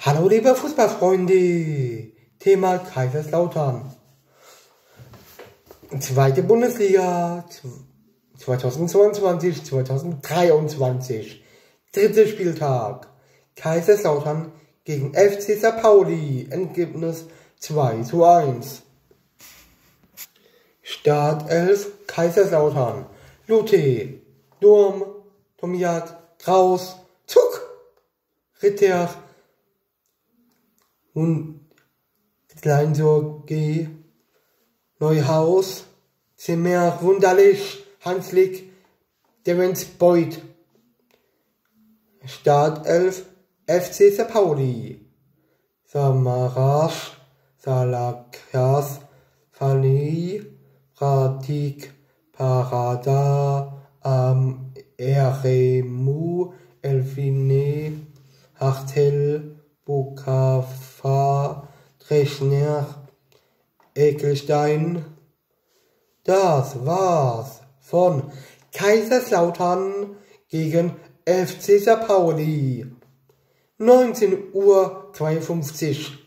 Hallo liebe Fußballfreunde, Thema Kaiserslautern. Zweite Bundesliga 2022, 2023. Dritter Spieltag. Kaiserslautern gegen FC St. Pauli. Ergebnis 2 zu 1. Start 11 Kaiserslautern. Lute, Durm, Tomiak, Kraus, Zuck, Ritter und Kleinsorge, Neuhaus, Zimmer, Wunderlich, Hanslik, Devens Beuth. Start 11 FC St. Pauli. Samaras, Salakas, Fali, Pratik, Parada, Am, Eremu, Elfine, Hartel, Bukafa, Dreschner, Ekelstein. Das war's von Kaiserslautern gegen FC St. Pauli. 19 Uhr 52